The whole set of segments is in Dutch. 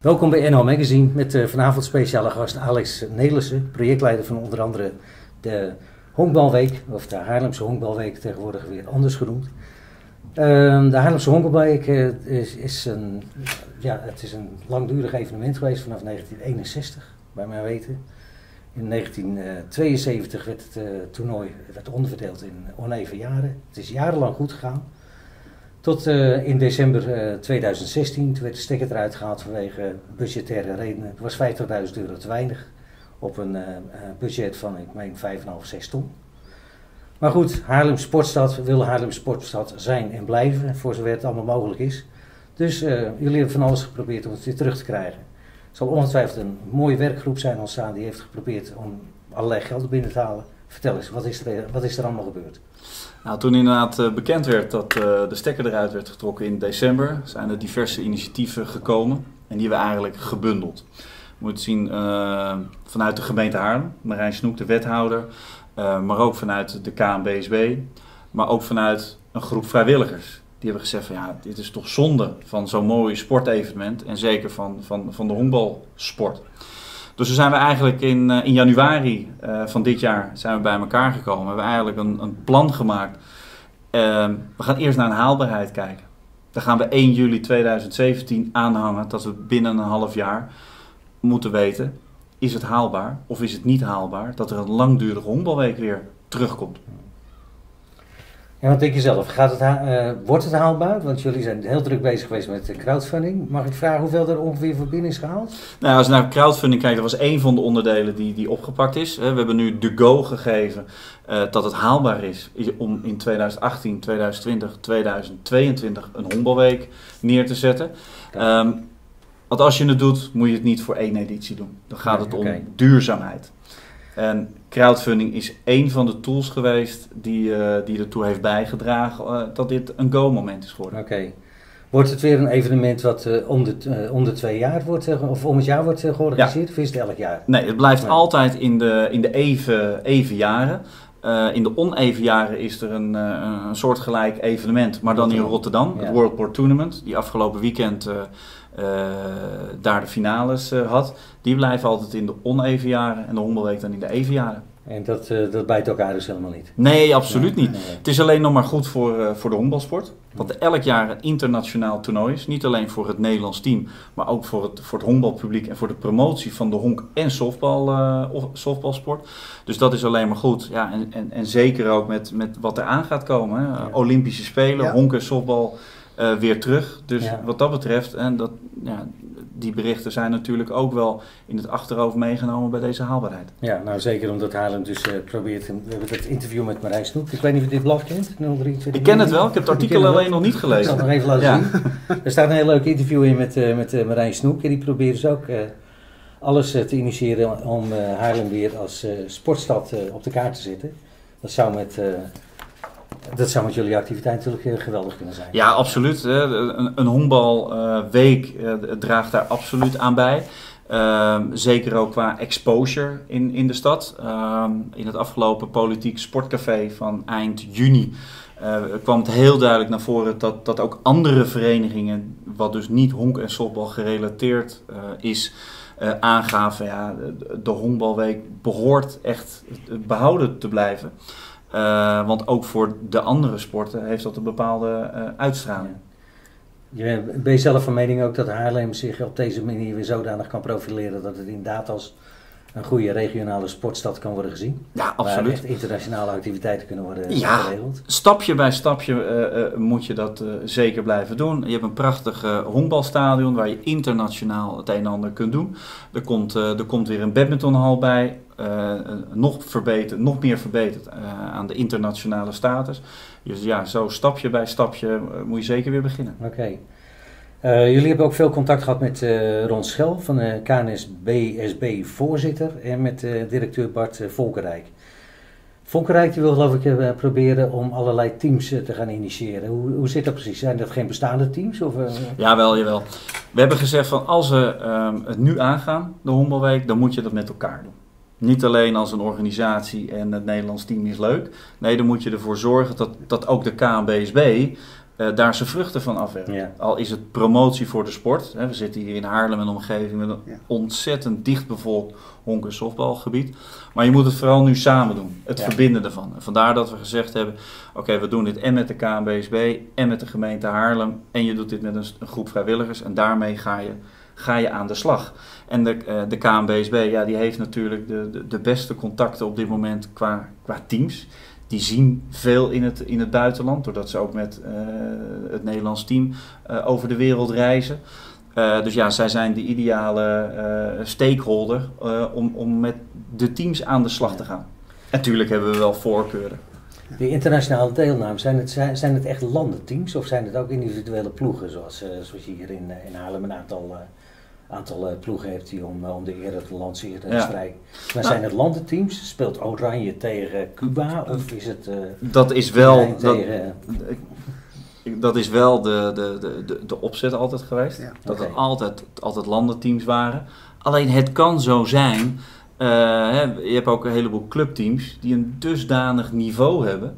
Welkom bij NL Magazine met uh, vanavond speciale gast Alex Nelissen, projectleider van onder andere de Honkbalweek, of de Haarlemse Honkbalweek tegenwoordig weer anders genoemd. Uh, de Haarlemse Honkbalweek uh, is, is, een, ja, het is een langdurig evenement geweest vanaf 1961, bij mijn weten. In 1972 werd het uh, toernooi werd onderverdeeld in oneven jaren. Het is jarenlang goed gegaan. Tot uh, in december uh, 2016, toen werd de stekker eruit gehaald vanwege budgettaire redenen. Het was 50.000 euro te weinig op een uh, budget van, ik meen, 5,5, 6 ton. Maar goed, Haarlem Sportstad wil Haarlem Sportstad zijn en blijven, voor zover het allemaal mogelijk is. Dus jullie hebben van alles geprobeerd om het weer terug te krijgen. Het zal ongetwijfeld een mooie werkgroep zijn ontstaan die heeft geprobeerd om allerlei geld binnen te halen. Vertel eens, wat is er, wat is er allemaal gebeurd? Nou, toen inderdaad bekend werd dat de stekker eruit werd getrokken in december, zijn er diverse initiatieven gekomen en die hebben we eigenlijk gebundeld. Je moet zien uh, vanuit de gemeente Haarlem, Marijn Snoek, de wethouder, maar ook vanuit de KNBSB, maar ook vanuit een groep vrijwilligers. Die hebben gezegd van ja, dit is toch zonde van zo'n mooi sportevenement en zeker van, van, van de honkbalsport. Dus toen zijn we eigenlijk in, in januari uh, van dit jaar zijn we bij elkaar gekomen. We hebben eigenlijk een, een plan gemaakt. Uh, we gaan eerst naar een haalbaarheid kijken. Dan gaan we 1 juli 2017 aanhangen dat we binnen een half jaar moeten weten... is het haalbaar of is het niet haalbaar dat er een langdurige honkbalweek weer terugkomt. Ja, wat denk je zelf? Gaat het uh, wordt het haalbaar? Want jullie zijn heel druk bezig geweest met de crowdfunding. Mag ik vragen hoeveel er ongeveer voor binnen is gehaald? Nou, als je naar crowdfunding kijkt, dat was één van de onderdelen die, die opgepakt is. We hebben nu de go gegeven uh, dat het haalbaar is om in 2018, 2020, 2022 een honkbalweek neer te zetten. Um, want als je het doet, moet je het niet voor één editie doen. Dan gaat het om duurzaamheid. En crowdfunding is één van de tools geweest die, uh, die ertoe heeft bijgedragen uh, dat dit een go-moment is geworden. Oké. Okay. Wordt het weer een evenement wat uh, om, de, om de twee jaar wordt, of om het jaar wordt georganiseerd? Ja. Of is het elk jaar? Nee, het blijft nee. altijd in de, in de even, even jaren. in de oneven jaren is er een, een soortgelijk evenement, maar dan in Rotterdam, ja. het World Port Tournament, die afgelopen weekend uh, daar de finales uh, had. Die blijven altijd in de oneven jaren en de hondelweek dan in de even jaren. En dat, uh, dat bijt elkaar dus helemaal niet? Nee, absoluut nee, niet. Nee, nee. Het is alleen nog maar goed voor, voor de honkbalsport. Want elk jaar een internationaal toernooi is. Niet alleen voor het Nederlands team, maar ook voor het, voor het honkbalpubliek en voor de promotie van de honk- en softbal, softbalsport. Dus dat is alleen maar goed. Ja, en, en, en zeker ook met, met wat er aan gaat komen. Hè. Ja. Olympische Spelen, ja. honk en softbal uh, weer terug. Dus ja. wat dat betreft, en dat, ja, die berichten zijn natuurlijk ook wel in het achterhoofd meegenomen bij deze haalbaarheid. Ja, nou zeker omdat Haarlem dus uh, probeert, we hebben het interview met Marijn Snoek, ik weet niet of je dit blad kent, 023. Ik ken het wel, ik heb het artikel alleen nog niet gelezen. Ik zal het nog even laten ja. zien. Er staat een heel leuk interview in met, uh, met uh, Marijn Snoek en die probeert dus ook alles te initiëren om Haarlem weer als sportstad op de kaart te zetten. Dat zou met dat zou met jullie activiteit natuurlijk geweldig kunnen zijn. Ja, absoluut. Een, een honkbalweek uh, draagt daar absoluut aan bij. Uh, zeker ook qua exposure in, in de stad. Uh, in het afgelopen politiek sportcafé van eind juni kwam het heel duidelijk naar voren dat, dat ook andere verenigingen, wat dus niet honk- en softbal gerelateerd is, aangaven. Ja, de, de honkbalweek behoort echt behouden te blijven. Uh, want ook voor de andere sporten heeft dat een bepaalde uh, uitstraling. Ja. ben je zelf van mening ook dat Haarlem zich op deze manier weer zodanig kan profileren dat het inderdaad als een goede regionale sportstad kan worden gezien? Ja, absoluut. Waar echt internationale activiteiten kunnen worden ja, geregeld. Stapje bij stapje uh, moet je dat zeker blijven doen. Je hebt een prachtig honkbalstadion waar je internationaal het een en ander kunt doen. Er komt, er komt weer een badmintonhal bij. Uh, nog, verbeterd, nog meer verbeterd uh, aan de internationale status. Dus ja, zo stapje bij stapje uh, moet je zeker weer beginnen. Oké. Okay. jullie hebben ook veel contact gehad met Ron Schel van de KNSB-SB voorzitter en met directeur Bart Volkerijk. Volkerijk die wil geloof ik proberen om allerlei teams te gaan initiëren. Hoe, hoe zit dat precies? Zijn dat geen bestaande teams? Of, Ja, wel, jawel. We hebben gezegd van als we um, het nu aangaan, de Hommelweek, dan moet je dat met elkaar doen. Niet alleen als een organisatie en het Nederlands team is leuk. Nee, dan moet je ervoor zorgen dat, dat ook de KNBSB eh, daar zijn vruchten van afwerkt. Ja. Al is het promotie voor de sport. Hè, we zitten hier in Haarlem en omgeving met een Ja. ontzettend dichtbevolkt honk- en softbalgebied. Maar je moet het vooral nu samen doen. Het Ja. verbinden ervan. En vandaar dat we gezegd hebben, oké, we doen dit en met de KNBSB en met de gemeente Haarlem. En je doet dit met een groep vrijwilligers. En daarmee ga je, ga je aan de slag. En de, eh, de KNBSB, ja, die heeft natuurlijk de, de, de beste contacten op dit moment qua, qua teams. Die zien veel in het, in het buitenland, doordat ze ook met eh, het Nederlands team eh, over de wereld reizen. Dus ja, zij zijn de ideale eh, stakeholder eh, om, om met de teams aan de slag te gaan. En natuurlijk hebben we wel voorkeuren. Die internationale deelname, zijn het, zijn, het echt landenteams of zijn het ook individuele ploegen? Zoals, zoals je hier in, in Haarlem een aantal, aantal eh, ploegen hebt die om, eh, om de eer te lanceren Ja. Maar zijn het landenteams? Speelt Oranje tegen Cuba of is het... eh, Dat is wel, dat, tegen, ik- dat is wel de, de, de, de, de opzet altijd geweest. Ja. Dat het altijd, altijd landenteams waren. Alleen het kan zo zijn. eh, hè, je hebt ook een heleboel clubteams die een dusdanig niveau hebben.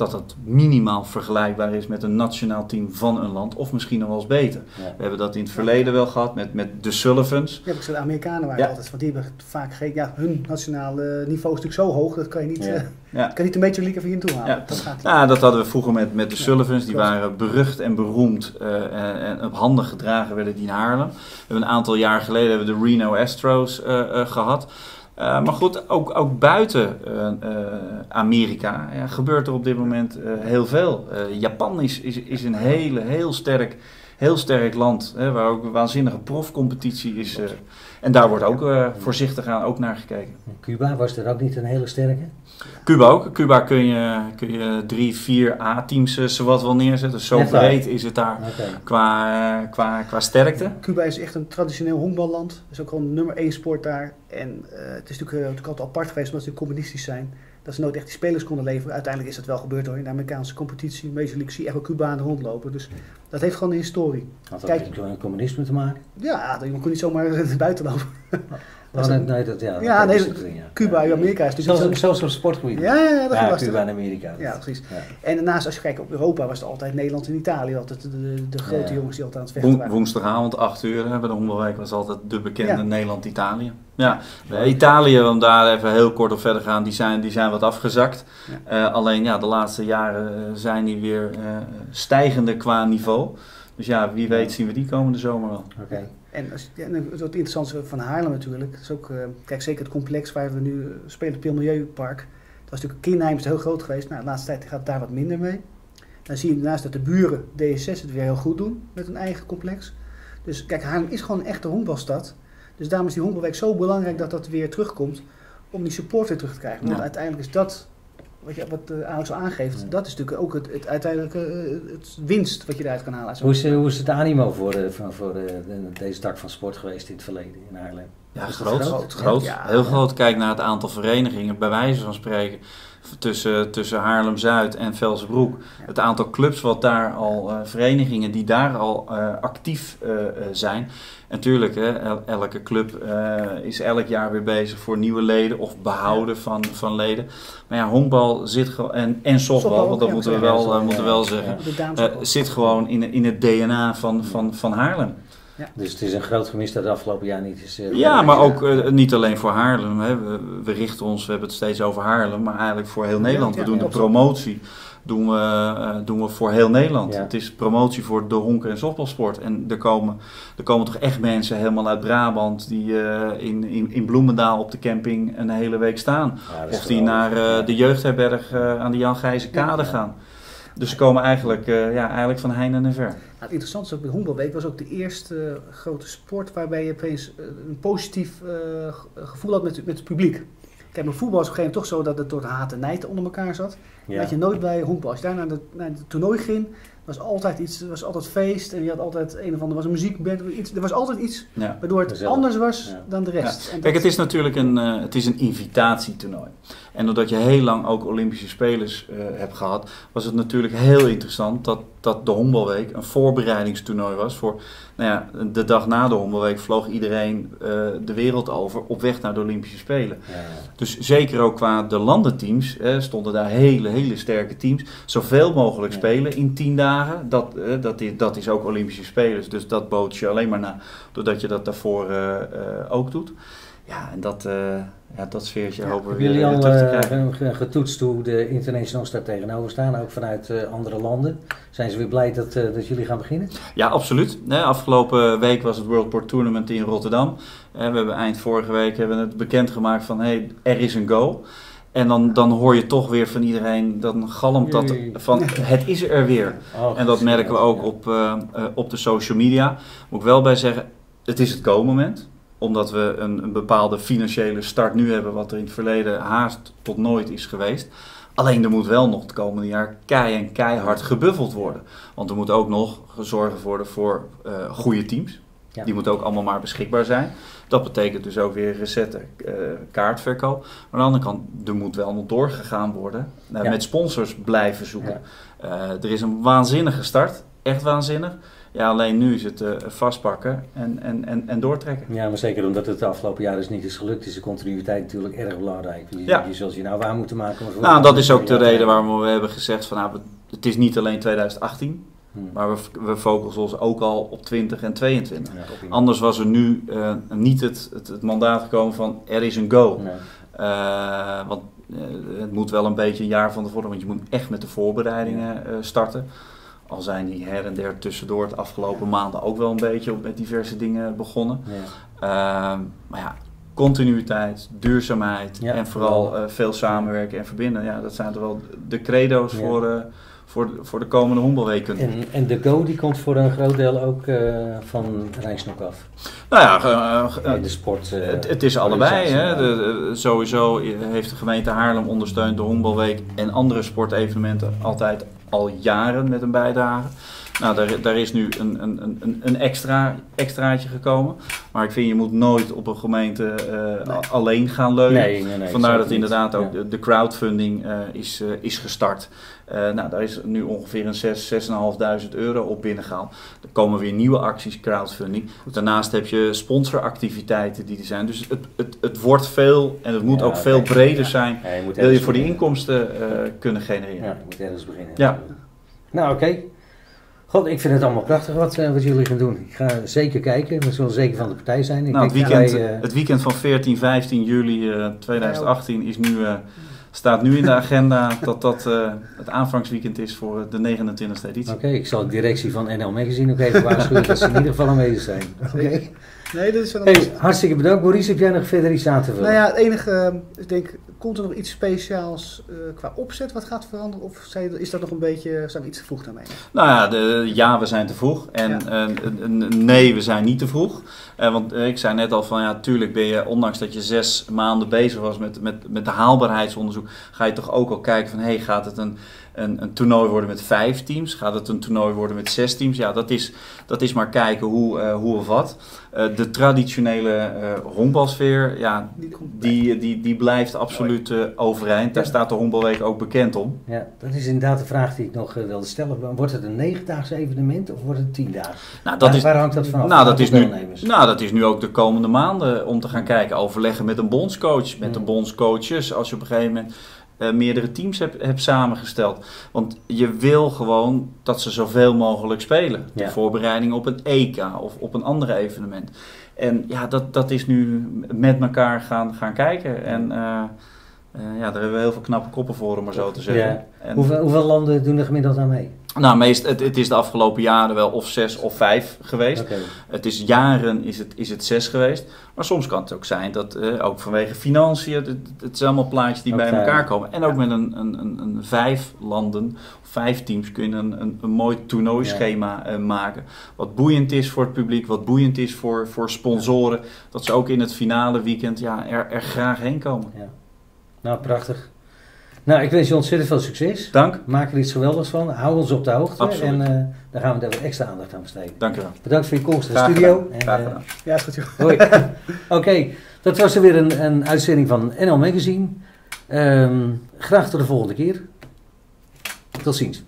Dat het minimaal vergelijkbaar is met een nationaal team van een land. Of misschien nog wel eens beter. ja. We hebben dat in het verleden wel gehad met, met de Sullivans. Ja, de Amerikanen waren Ja. altijd, want die hebben vaak geen, ja, hun nationale niveau is natuurlijk zo hoog, dat kan je niet, Ja. eh, kan niet een beetje league van hier toe halen. Dat gaat. Ja, dat hadden we vroeger met, met de Sullivans. Die waren berucht en beroemd eh, en, en op handen gedragen werden die in Haarlem. We hebben een aantal jaar geleden hebben we de Reno Astros eh, gehad. Eh, maar goed, ook, ook buiten eh, eh, Amerika ja, gebeurt er op dit moment heel veel. Japan is, is, is een hele, heel sterk, heel sterk land. Hè, waar ook een waanzinnige profcompetitie is. eh, en daar wordt ook eh, voorzichtig aan ook naar gekeken. Cuba was er ook niet een hele sterke? Cuba ook. Cuba kun je, kun je drie, vier A-teams eh, zowat wel neerzetten. Zo Echt waar? breed is het daar qua, qua, qua sterkte. Cuba is echt een traditioneel honkballand. Dat is ook gewoon nummer één sport daar. En eh, het is natuurlijk, natuurlijk altijd apart geweest omdat ze communistisch zijn. Dat ze nooit echt die spelers konden leveren. Uiteindelijk is dat wel gebeurd hoor. In de Amerikaanse competitie, Major League, zie je echt wel Cubanen rondlopen. Dus dat heeft gewoon een historie. Had dat Kijk. met het communisme te maken? Ja, je kon niet zomaar buiten lopen. Oh, nee, nee, dat, ja, Ja, dat nee, is het ding, ja. Cuba en Amerika is natuurlijk Zelfs, zelfs op sportgebied. zo... Ja, ja, dat is Ja, lastig. Cuba en Amerika. Ja, precies. Ja. En daarnaast, als je kijkt op Europa, was het altijd Nederland en Italië. Altijd de, de, de grote Ja. jongens die altijd aan het vechten waren. woensdagavond, 8 uur, hè, bij de Hommelwijk was altijd de bekende Ja. Nederland-Italië. Ja, eh, Italië, om daar even heel kort op verder te gaan, die zijn, die zijn wat afgezakt. Eh, alleen ja, de laatste jaren eh, zijn die weer eh, stijgende qua niveau. Dus ja, wie weet zien we die komende zomer wel. Oké. En als, ja, en het wat interessant is van Haarlem natuurlijk. is ook, eh, kijk, zeker het complex waar we nu eh, spelen, het Pilmilieupark. Dat was natuurlijk, Kinheim is heel groot geweest. Nou, de laatste tijd gaat het daar wat minder mee. Dan zie je daarnaast dat de buren, D66, het weer heel goed doen met een eigen complex. Dus kijk, Haarlem is gewoon een echte honkbalstad. Dus daarom is die honkbalweek zo belangrijk dat dat weer terugkomt. Om die support weer terug te krijgen. Want Ja. uiteindelijk is dat, wat, je, wat eh, Alex al aangeeft, dat is natuurlijk ook het, het uiteindelijke eh, het winst wat je daaruit kan halen. Hoe is, eh, hoe is het animo voor, voor, voor de- deze tak van sport geweest in het verleden in Haarlem? Ja, groot. groot? groot. Ja. heel groot. Kijk naar het aantal verenigingen, bij wijze van spreken. Tussen, tussen Haarlem-Zuid en Velsenbroek. Het aantal clubs wat daar al, eh, verenigingen die daar al eh, actief eh, zijn. En natuurlijk, hè, el- elke club is elk jaar weer bezig voor nieuwe leden of behouden van, van leden. Maar ja, honkbal zit gewoon, en, en softbal, Softbal, want dat ja, moeten we wel, moeten we wel zeggen. Zit gewoon in, in het DNA van, van, van Haarlem. Dus het is een groot gemis dat het afgelopen jaar niet is. eh, Ja, maar ook eh, niet alleen voor Haarlem. Hè. We, we richten ons, we hebben het steeds over Haarlem, maar eigenlijk voor heel Nederland. ja, we doen de promotie doen we, eh, doen we voor heel Nederland. Ja. Het is promotie voor de honken- en softbalsport. En er komen, er komen toch echt mensen helemaal uit Brabant die eh, in, in, in Bloemendaal op de camping een hele week staan. Ja, Of die naar eh, de jeugdherberg eh, aan de Jan Gijzen Kade Ja. gaan. Dus ze komen eigenlijk, eh, ja, eigenlijk van heinde en ver. Nou, het interessante is ook, de honkbalweek was ook de eerste eh, grote sport waarbij je opeens eh, een positief eh, ge- gevoel had met, met het publiek. Kijk, maar voetbal is op een gegeven moment toch zo dat het door de haat en nijd onder elkaar zat. Ja. Dat je nooit bij honkbal. Als je daar naar, de, naar het toernooi ging, was altijd iets, er was altijd feest en je had altijd een of andere, was een muziekband, iets, er was altijd iets Ja. waardoor het Gezellig. anders was Ja. dan de rest. En Kijk, dat- het is natuurlijk een, eh, het is een invitatietoernooi. En doordat je heel lang ook Olympische Spelers eh, hebt gehad, was het natuurlijk heel interessant dat, dat de Honkbalweek een voorbereidingstoernooi was. Voor, nou ja, de dag na de Honkbalweek vloog iedereen eh, de wereld over op weg naar de Olympische Spelen. Ja. Dus zeker ook qua de landenteams eh, stonden daar hele, hele sterke teams. Zoveel mogelijk Ja. spelen in tien dagen. Dat, eh, dat, is, dat is ook Olympische Spelers. Dus dat bood je alleen maar na doordat je dat daarvoor eh, ook doet. Ja, en dat, eh, ja, dat sfeertje Ja. hopen we weer jullie al terug te eh, krijgen. ge- getoetst hoe de internationals daar tegenover staan, ook vanuit eh, andere landen? Zijn ze weer blij dat, eh, dat jullie gaan beginnen? Ja, absoluut. Nee, afgelopen week was het World Port Tournament in Rotterdam. Eh, we hebben eind vorige week hebben we het bekendgemaakt van hey, er is een go. En dan, dan hoor je toch weer van iedereen, dan galmt dat van het is er weer. Oh, En dat merken we ook op, op de social media. Moet ik wel bij zeggen, het is het go-moment. Omdat we een, een bepaalde financiële start nu hebben, wat er in het verleden haast tot nooit is geweest. Alleen er moet wel nog het komende jaar kei en keihard gebuffeld worden. Want er moet ook nog gezorgd worden voor eh, goede teams. Ja. Die moeten ook allemaal maar beschikbaar zijn. Dat betekent dus ook weer recetten, eh, kaartverkoop. Maar aan de andere kant, er moet wel nog doorgegaan worden. eh, Ja. Met sponsors blijven zoeken. Ja. Eh, er is een waanzinnige start. Echt waanzinnig. Ja, alleen nu is het eh, vastpakken en, en, en, en doortrekken. Ja, maar zeker omdat het de afgelopen jaren dus niet is gelukt, is de continuïteit natuurlijk erg belangrijk. Je, Ja. je zult je nou waar moeten maken. Nou, dat is ook de reden waarom we hebben gezegd van nou, het is niet alleen 2018, Hm. maar we, we focussen ons ook al op 20 en 22. Ja, op- Anders was er nu eh, niet het, het, het mandaat gekomen van er is een go. Nee. Eh, want het moet wel een beetje een jaar van tevoren, want je moet echt met de voorbereidingen starten. Al zijn die her en der tussendoor het afgelopen maanden ook wel een beetje met diverse dingen begonnen. Ja. Ehm, maar ja, continuïteit, duurzaamheid Ja, en vooral eh, veel samenwerken en verbinden. Ja, dat zijn toch wel de credo's Ja. voor, eh, voor, de- voor de komende honkbalweken. En, en de Go die komt voor een groot deel ook eh, van Rijnsnok af. Nou ja, de sport. het, het is allebei. Hè. de- sowieso heeft de gemeente Haarlem ondersteund de honkbalweek en andere sportevenementen altijd al jaren met een bijdrage. Nou, daar, daar is nu een, een, een, een extra, extraatje gekomen. Maar ik vind je moet nooit op een gemeente eh, Nee. alleen gaan leunen. Nee, nee, nee. Vandaar dat inderdaad ook Ja. de, crowdfunding eh, is, eh, is gestart. Nou, daar is nu ongeveer een 6, 6.500 euro op binnengehaald. Er komen weer nieuwe acties crowdfunding. Daarnaast heb je sponsoractiviteiten die er zijn. Dus het, het, het wordt veel en het moet Ja, ook veel breder Ja. zijn. Je Wil je voor die inkomsten kunnen genereren. Ja, je moet ergens beginnen. Ja. Nou, oké. God, ik vind het allemaal prachtig wat, eh, wat jullie gaan doen. Ik ga zeker kijken. We zullen zeker van de partij zijn. Ik Nou, het, denk weekend, wij, eh, het weekend van 14, 15 juli eh, 2018 is nu, eh, staat nu in de agenda dat dat eh, het aanvangsweekend is voor de 29e editie. Oké, ik zal de directie van NL Magazine ook even waarschuwen dat ze in ieder geval aanwezig zijn. Oké. Nee, dat is wel Hey, hartstikke bedankt. Maurice, heb jij nog verder iets aan te vullen? Nou ja, het enige, eh, ik denk, komt er nog iets speciaals eh, qua opzet wat gaat veranderen? Of zijn- is dat nog een beetje, zijn we iets te vroeg daarmee? Nou ja, de, ja, we zijn te vroeg. En Ja. eh, nee, we zijn niet te vroeg. Eh, want ik zei net al van ja, tuurlijk ben je, ondanks dat je zes maanden bezig was met, met, met de haalbaarheidsonderzoek, ga je toch ook al kijken van hey, gaat het een, een, een toernooi worden met vijf teams? Gaat het een toernooi worden met zes teams? Ja, dat is, dat is maar kijken hoe, eh, hoe of wat. Eh, de traditionele eh honkbalsfeer, ja, Die die, die, blijft absoluut eh, overeind. Daar Ja. staat de honkbalweek ook bekend om. Ja, dat is inderdaad de vraag die ik nog wilde stellen. Wordt het een negendaagse evenement of wordt het een tiendaagse? Nou, dat waar, is, waar hangt dat vanaf? Nou, Van dat is, nu, nou, dat is nu ook de komende maanden om te gaan kijken. Overleggen met een bondscoach, met de bondscoaches. Als je op een gegeven moment eh, meerdere teams hebt, hebt samengesteld. Want je wil gewoon dat ze zoveel mogelijk spelen. De Ja. voorbereiding op een EK of op een ander evenement. En ja, dat, dat is nu met elkaar gaan, gaan kijken. En eh, ja, daar hebben we heel veel knappe koppen voor, om maar zo te zeggen. Ja. En- Hoeveel, hoeveel landen doen er gemiddeld aan mee? nou, meest, het, het is de afgelopen jaren wel of zes of vijf geweest. Het is jaren is het, is het zes geweest. Maar soms kan het ook zijn dat, eh, ook vanwege financiën, het, het zijn allemaal plaatjes die bij elkaar ja. komen. En ook met een, een, een, een vijf landen, vijf teams, kun je een, een, een mooi toernooischema eh, maken. Wat boeiend is voor het publiek, wat boeiend is voor, voor sponsoren. Dat ze ook in het finale weekend ja, er, er graag heen komen. Nou, prachtig. Nou, ik wens je ontzettend veel succes. Dank. Maak er iets geweldigs van. Hou ons op de hoogte. Absoluut. En eh, daar gaan we daar wat extra aandacht aan besteden. Dank je wel. Bedankt voor je komst naar de studio. gedaan. En, Graag eh, gedaan. Ja, is goed joh. Hoi. Oké, dat was er weer een, een uitzending van NL Magazine. Ehm, graag tot de volgende keer. Tot ziens.